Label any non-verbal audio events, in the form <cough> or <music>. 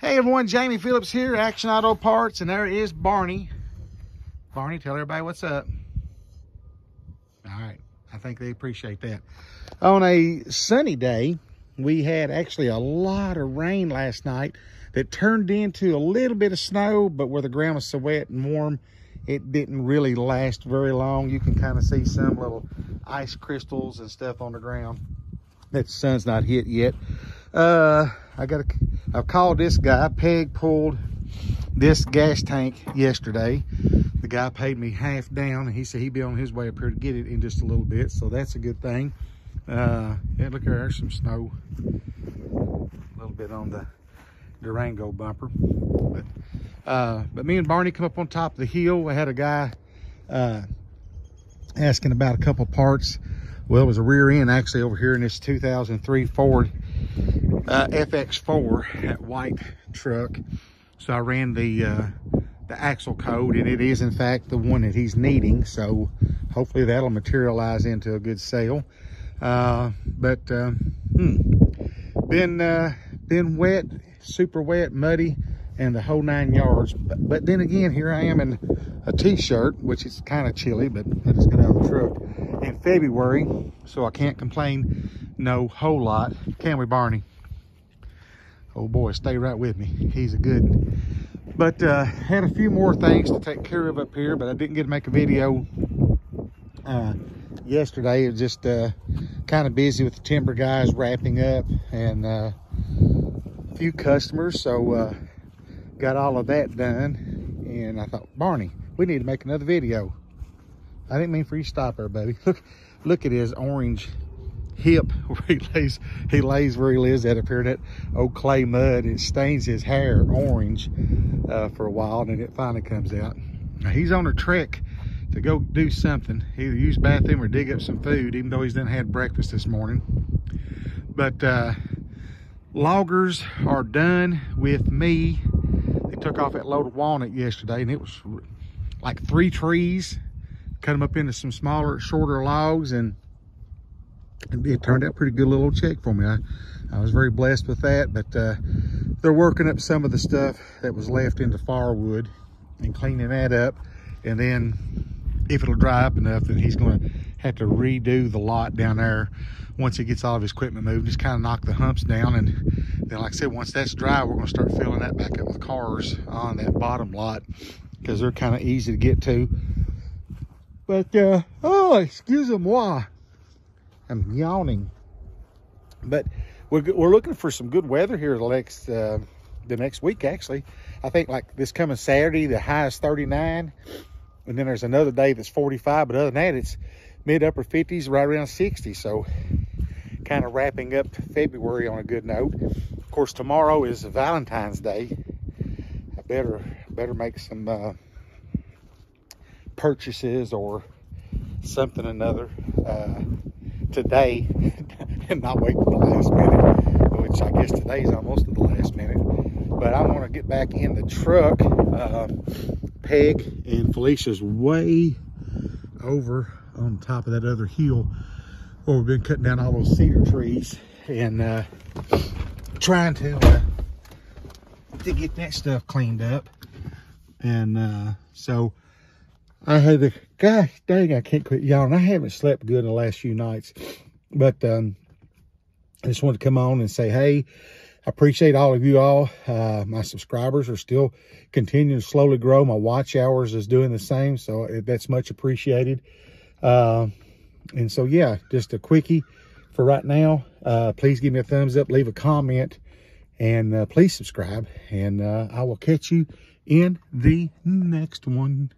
Hey everyone, Jayme Phillips here, Action Auto Parts, and there is Barney. Barney, tell everybody what's up. All right, I think they appreciate that. On a sunny day, we had actually a lot of rain last night that turned into a little bit of snow, but where the ground was so wet and warm, it didn't really last very long. You can kind of see some little ice crystals and stuff on the ground that the sun's not hit yet. Uh, I got a I've called this guy. Peg pulled this gas tank yesterday. The guy paid me half down and he said he'd be on his way up here to get it in just a little bit. So that's a good thing. Uh, yeah, look here, there's some snow. A little bit on the Durango bumper. But, uh, but me and Barney come up on top of the hill. We had a guy uh, asking about a couple parts. Well, it was a rear end actually over here in this 2003 Ford uh, FX4, that white truck. So I ran the uh, the axle code and it is in fact the one that he's needing. So hopefully that'll materialize into a good sale. Uh, but uh, hmm, been uh, been wet, super wet, muddy, and the whole nine yards. But, but then again, here I am in a t-shirt, which is kind of chilly, but I just got out of the truck in February, so I can't complain no whole lot. Can we, Barney? Oh boy, stay right with me. He's a good one. But uh, had a few more things to take care of up here, but I didn't get to make a video uh, yesterday. It was just uh, kind of busy with the timber guys wrapping up and uh, a few customers. So uh, got all of that done. And I thought, Barney, we need to make another video. I didn't mean for you to stop there, baby. <laughs> Look, look at his orange hip <laughs> where he lays he lays where he lives at up here in that old clay mud it stains his hair orange uh, for a while and then it finally comes out. Now he's on a trek to go do something. Either use bathroom or dig up some food even though he's done had breakfast this morning. But uh, loggers are done with me. They took off that load of walnut yesterday and it was like three trees cut them up into some smaller shorter logs and it turned out pretty good little check for me. I, I was very blessed with that, but uh, they're working up some of the stuff that was left into firewood and cleaning that up. And then if it'll dry up enough, then he's going to have to redo the lot down there once he gets all of his equipment moved. Just kind of knock the humps down. And then, like I said, once that's dry, we're going to start filling that back up with cars on that bottom lot because they're kind of easy to get to. But, uh, oh, excuse moi. I'm yawning. But we're, we're looking for some good weather here the next, uh, the next week, actually. I think like this coming Saturday, the high is 39. And then there's another day that's 45. But other than that, it's mid upper 50s, right around 60. So kind of wrapping up February on a good note. Of course, tomorrow is Valentine's Day. I better better make some uh, purchases or something another. Uh, today <laughs> and not wait for the last minute, which I guess today is almost to the last minute. But I want to get back in the truck. Uh, Peg and Felicia's way over on top of that other hill where we've been cutting down all those cedar trees and uh, trying to uh, to get that stuff cleaned up. And uh, so I had the gosh dang, I can't quit yawning. I haven't slept good in the last few nights, but um, I just wanted to come on and say, hey, I appreciate all of you all. Uh, my subscribers are still continuing to slowly grow. My watch hours is doing the same, so that's much appreciated. Uh, and so, yeah, just a quickie for right now. Uh, please give me a thumbs up, leave a comment, and uh, please subscribe. And uh, I will catch you in the next one.